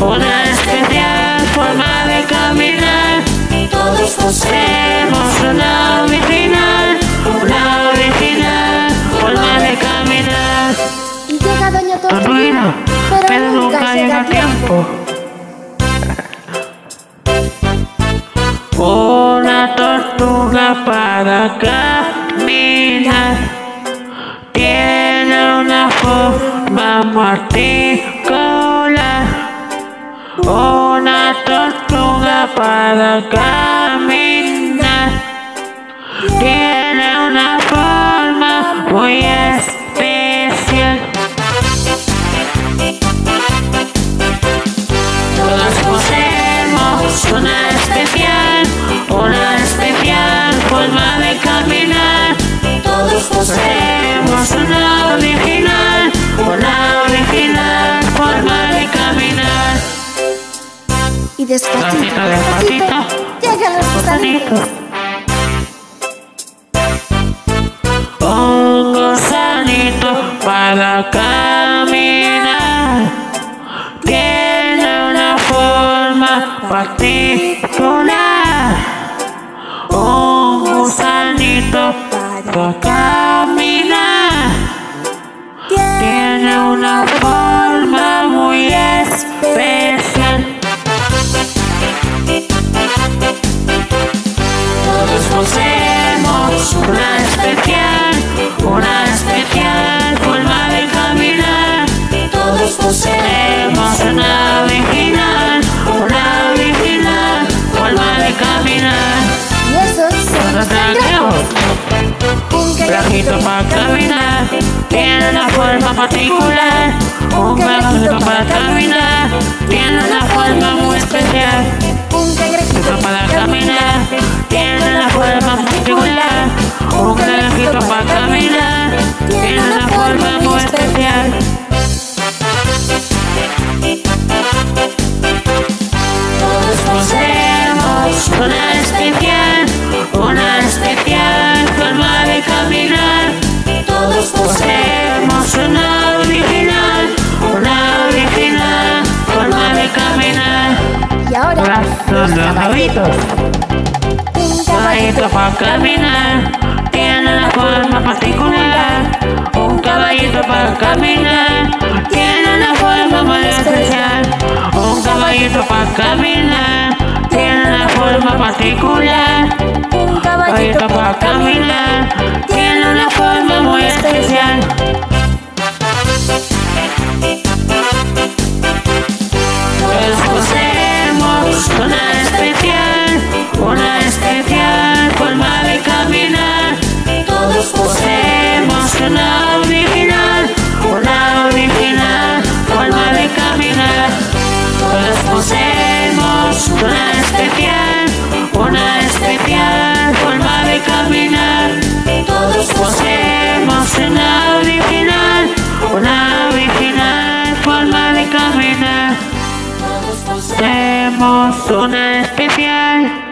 una especial forma de caminar. Todos poseemos una original, una original forma de caminar. Y llega Doña pues Tortuga, pero, pero, nunca llega tiempo. Una tortuga para caminar tiene una forma martina para caminar Y despacito, Despacito, despacito, despacito. llegan los gusanitos. Un gusanito para caminar tiene una forma particular. Un gusanito para caminar tiene una forma Poseemos una especial, una especial forma de caminar. Todos poseemos una original, una original forma de caminar. Y los Todos traemos Un Trajito para caminar, tiene una forma particular. Un trajito para caminar, tiene una forma muy especial. Un Trajito para caminar, Un trajito para caminar, tiene una forma muy especial. Todos poseemos una especial, una especial forma de caminar. Todos poseemos una original, una original forma de caminar. Y ahora Los caballitos. un Caballito caballito para caminar, una forma particular. Un caballito para caminar, tiene una forma muy especial. Un caballito para caminar, tiene una forma particular. un Caballito caballito para caminar, tiene una forma muy especial. Una especial forma de caminar. Todos poseemos una original, una original forma de caminar. Todos poseemos una especial,